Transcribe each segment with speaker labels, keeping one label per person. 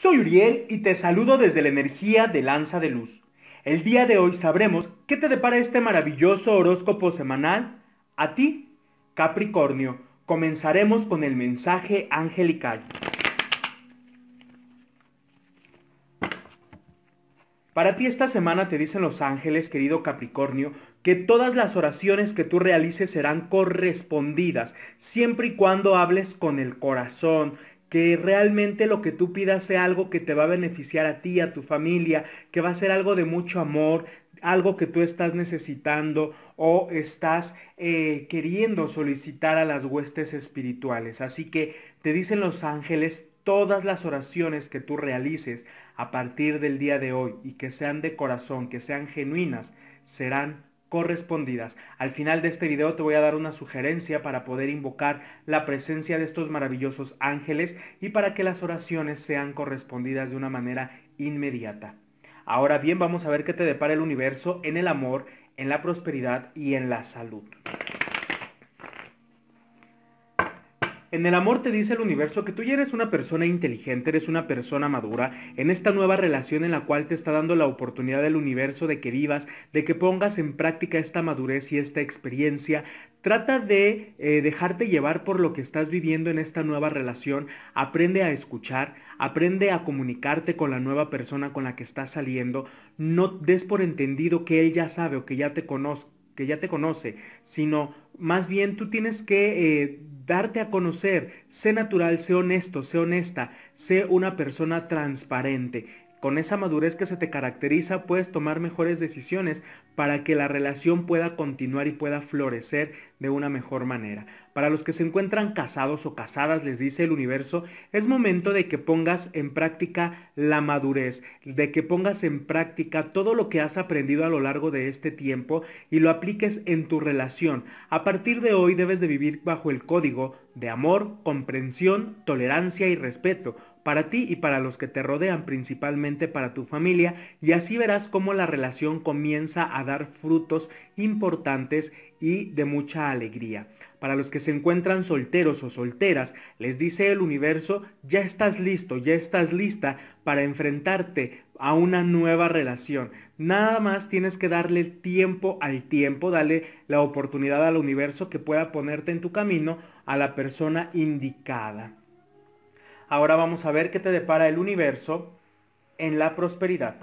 Speaker 1: Soy Uriel y te saludo desde la energía de Lanza de Luz. El día de hoy sabremos qué te depara este maravilloso horóscopo semanal a ti, Capricornio. Comenzaremos con el mensaje angelical. Para ti esta semana te dicen los ángeles, querido Capricornio, que todas las oraciones que tú realices serán correspondidas, siempre y cuando hables con el corazón, que realmente lo que tú pidas sea algo que te va a beneficiar a ti, a tu familia, que va a ser algo de mucho amor, algo que tú estás necesitando o estás eh, queriendo solicitar a las huestes espirituales. Así que te dicen los ángeles, todas las oraciones que tú realices a partir del día de hoy y que sean de corazón, que sean genuinas, serán correspondidas. Al final de este video te voy a dar una sugerencia para poder invocar la presencia de estos maravillosos ángeles y para que las oraciones sean correspondidas de una manera inmediata. Ahora bien, vamos a ver qué te depara el universo en el amor, en la prosperidad y en la salud. En el amor te dice el universo que tú ya eres una persona inteligente, eres una persona madura, en esta nueva relación en la cual te está dando la oportunidad del universo de que vivas, de que pongas en práctica esta madurez y esta experiencia. Trata de eh, dejarte llevar por lo que estás viviendo en esta nueva relación, aprende a escuchar, aprende a comunicarte con la nueva persona con la que estás saliendo, no des por entendido que él ya sabe o que ya te conoce, que ya te conoce, sino más bien tú tienes que eh, darte a conocer, sé natural, sé honesto, sé honesta, sé una persona transparente. Con esa madurez que se te caracteriza puedes tomar mejores decisiones para que la relación pueda continuar y pueda florecer de una mejor manera. Para los que se encuentran casados o casadas, les dice el universo, es momento de que pongas en práctica la madurez, de que pongas en práctica todo lo que has aprendido a lo largo de este tiempo y lo apliques en tu relación. A partir de hoy debes de vivir bajo el código de amor, comprensión, tolerancia y respeto para ti y para los que te rodean, principalmente para tu familia, y así verás cómo la relación comienza a dar frutos importantes y de mucha alegría. Para los que se encuentran solteros o solteras, les dice el universo, ya estás listo, ya estás lista para enfrentarte a una nueva relación. Nada más tienes que darle tiempo al tiempo, darle la oportunidad al universo que pueda ponerte en tu camino a la persona indicada. Ahora vamos a ver qué te depara el universo en la prosperidad.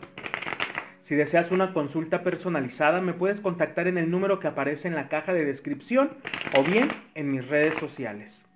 Speaker 1: Si deseas una consulta personalizada, me puedes contactar en el número que aparece en la caja de descripción o bien en mis redes sociales.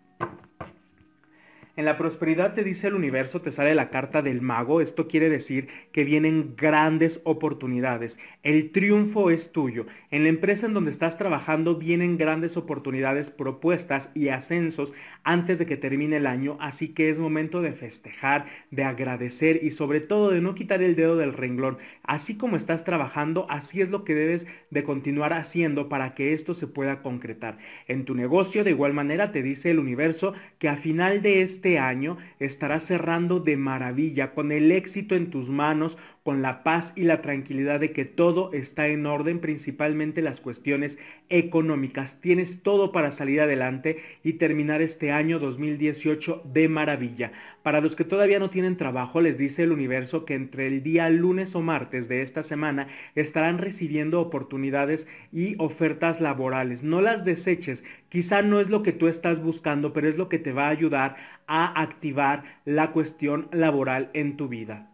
Speaker 1: En la prosperidad te dice el universo, te sale la carta del mago. Esto quiere decir que vienen grandes oportunidades. El triunfo es tuyo. En la empresa en donde estás trabajando vienen grandes oportunidades, propuestas y ascensos antes de que termine el año. Así que es momento de festejar, de agradecer y sobre todo de no quitar el dedo del renglón. Así como estás trabajando, así es lo que debes de continuar haciendo para que esto se pueda concretar. En tu negocio de igual manera te dice el universo que a final de este este año estarás cerrando de maravilla, con el éxito en tus manos, con la paz y la tranquilidad de que todo está en orden, principalmente las cuestiones económicas. Tienes todo para salir adelante y terminar este año 2018 de maravilla. Para los que todavía no tienen trabajo, les dice el universo que entre el día lunes o martes de esta semana estarán recibiendo oportunidades y ofertas laborales. No las deseches. Quizá no es lo que tú estás buscando, pero es lo que te va a ayudar a activar la cuestión laboral en tu vida.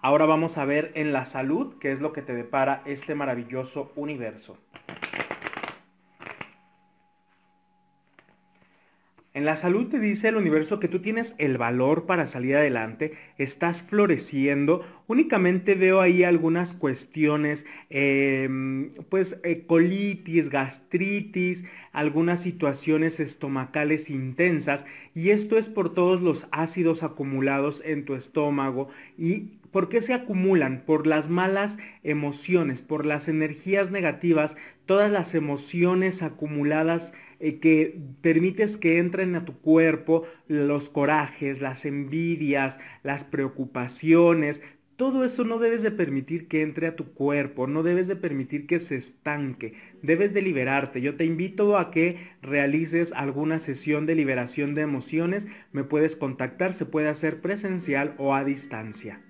Speaker 1: Ahora vamos a ver en la salud qué es lo que te depara este maravilloso universo. En la salud te dice el universo que tú tienes el valor para salir adelante, estás floreciendo. Únicamente veo ahí algunas cuestiones, em, pues eh, colitis, gastritis, algunas situaciones estomacales intensas. Y esto es por todos los ácidos acumulados en tu estómago y ¿Por qué se acumulan? Por las malas emociones, por las energías negativas, todas las emociones acumuladas eh, que permites que entren a tu cuerpo, los corajes, las envidias, las preocupaciones, todo eso no debes de permitir que entre a tu cuerpo, no debes de permitir que se estanque, debes de liberarte. Yo te invito a que realices alguna sesión de liberación de emociones, me puedes contactar, se puede hacer presencial o a distancia.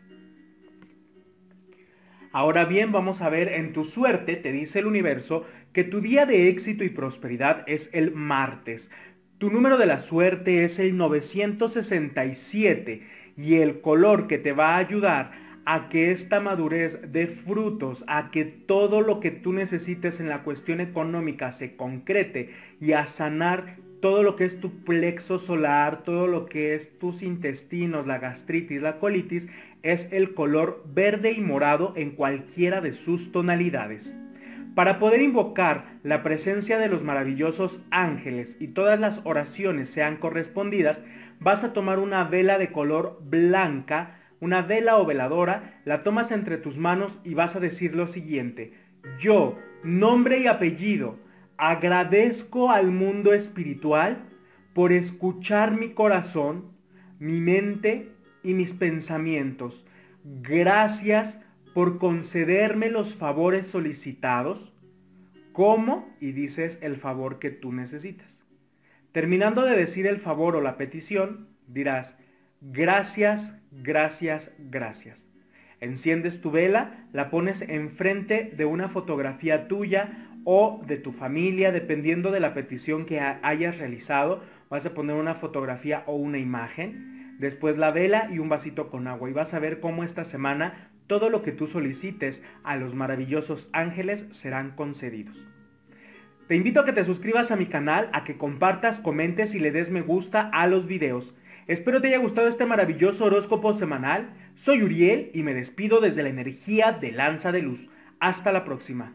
Speaker 1: Ahora bien, vamos a ver en tu suerte, te dice el universo, que tu día de éxito y prosperidad es el martes. Tu número de la suerte es el 967 y el color que te va a ayudar a que esta madurez dé frutos, a que todo lo que tú necesites en la cuestión económica se concrete y a sanar todo lo que es tu plexo solar, todo lo que es tus intestinos, la gastritis, la colitis, es el color verde y morado en cualquiera de sus tonalidades. Para poder invocar la presencia de los maravillosos ángeles y todas las oraciones sean correspondidas, vas a tomar una vela de color blanca, una vela o veladora, la tomas entre tus manos y vas a decir lo siguiente. Yo, nombre y apellido, agradezco al mundo espiritual por escuchar mi corazón, mi mente y mis pensamientos. Gracias por concederme los favores solicitados. ¿Cómo? Y dices el favor que tú necesitas. Terminando de decir el favor o la petición, dirás, Gracias, gracias, gracias. Enciendes tu vela, la pones enfrente de una fotografía tuya o de tu familia, dependiendo de la petición que hayas realizado. Vas a poner una fotografía o una imagen. Después la vela y un vasito con agua. Y vas a ver cómo esta semana todo lo que tú solicites a los maravillosos ángeles serán concedidos. Te invito a que te suscribas a mi canal, a que compartas, comentes y le des me gusta a los videos. Espero te haya gustado este maravilloso horóscopo semanal. Soy Uriel y me despido desde la energía de Lanza de Luz. Hasta la próxima.